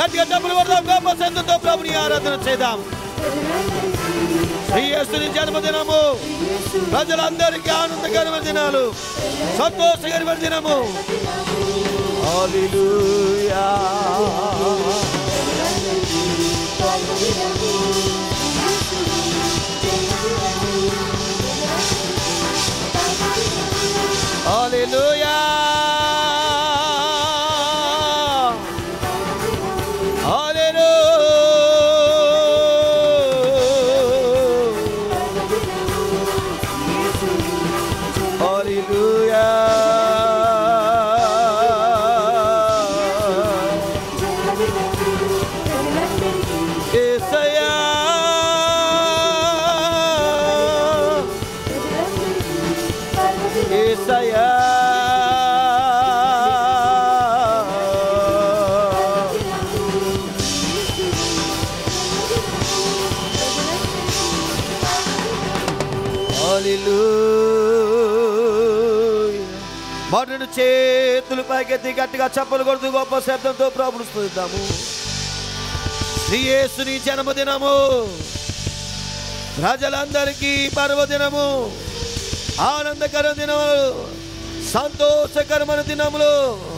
గట్టిగా డబ్బులు పడదాం గొప్ప సంతంతో ప్రభుని ఆరాధన చేద్దాం. శ్రీయేసుని జన్మదినము ప్రజలందరికీ ఆనందకరమైన దినాలు. సంతోషకరమైన దినము. యేసయ్యా మొదటి చేతులు పైకెత్తి గట్టిగా చప్పలు కొడుతూ గొప్ప శబ్దంతో ప్రభుడు స్థుతిద్దాము శ్రీయేసుని జన్మదినము. ప్రజలందరికీ పర్వదినము. ఆనందకర దినములు సంతోషకరమైన దినములు.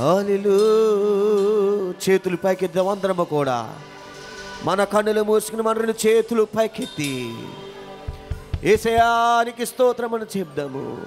ఆలిలు చేతులు పైకెద్దాం అందరము కూడా. మన కన్నులు మూసుకుని మన రెండు చేతులు పైకెత్తి. ఏసయానికి స్తోత్రమని చెప్దాము.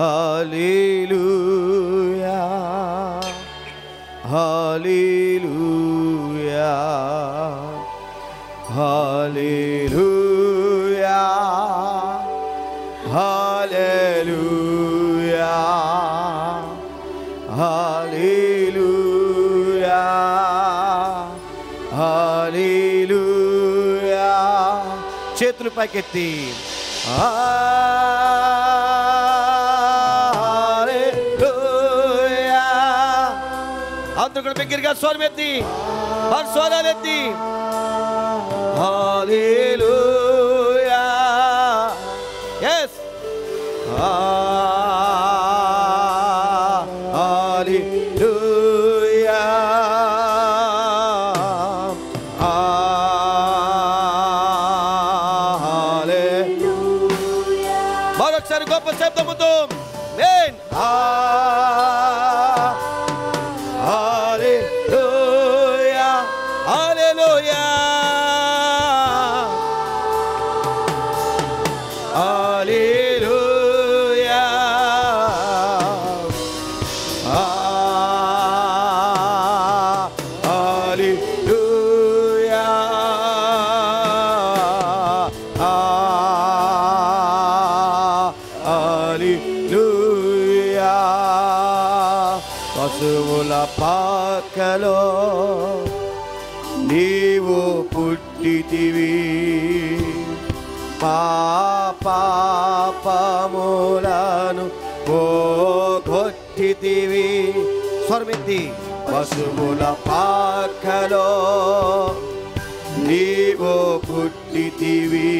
Hallelujah. Hallelujah. Hallelujah. Hallelujah. Hallelujah. Hallelujah. చేతులు పైకెత్తి Hallelujah. పాత్రకుడు దగ్గరగా స్వరం ఎత్తి వారి స్వరాలు ఎత్తి ఎస్ మరొకసారి గొప్ప శబ్దముతో మెయిన్ ఆ పశువుల పాకలో నీవు పుట్టితివి పాపములను పోగొట్టితివి స్వర్మితి పశువుల పాకలో నీవు పుట్టితివి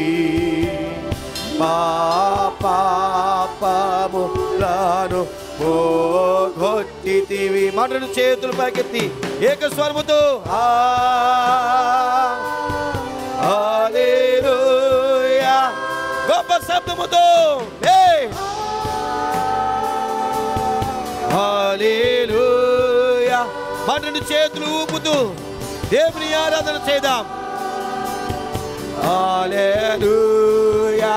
పాపములను పోగొట్టితివి మటను చేతులు పైకెత్తి ఏక స్వరముతో గొప్ప శబ్దముతో ఏయ్! చేతులు ఊపుతూ దేవుని ఆరాధన చేద్దాం. హల్లెలూయా.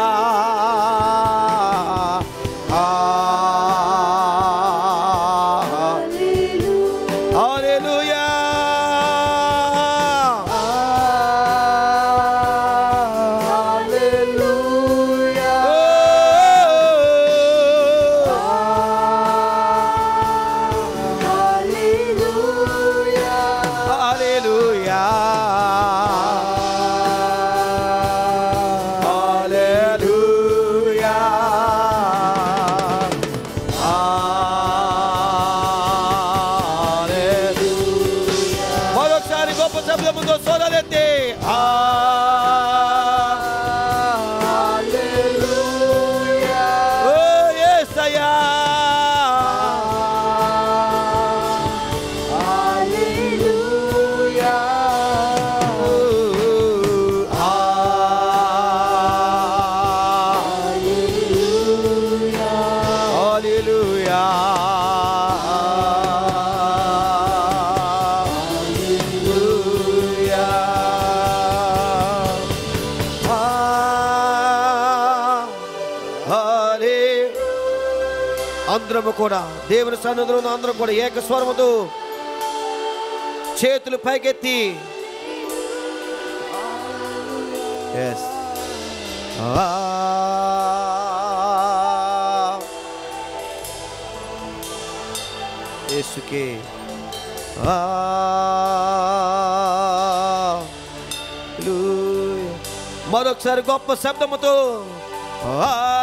అందరము కూడా దేవుని సన్నిధిలో ఉన్న అందరం కూడా ఏక స్వరముతో చేతులు పైకెత్తి. ఎస్ యేసుకే. ఆ. మరొకసారి గొప్ప శబ్దముతో. ఆ.